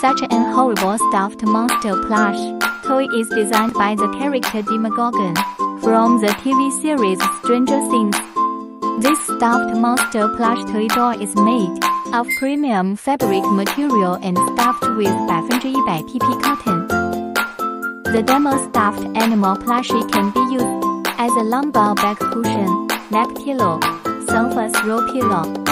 Such an horrible stuffed monster plush toy is designed by the character Demogorgon from the TV series Stranger Things. This stuffed monster plush toy doll is made of premium fabric material and stuffed with 100% PP cotton. The demo stuffed animal plushie can be used as a lumbar back cushion, neck pillow, sofa throw pillow,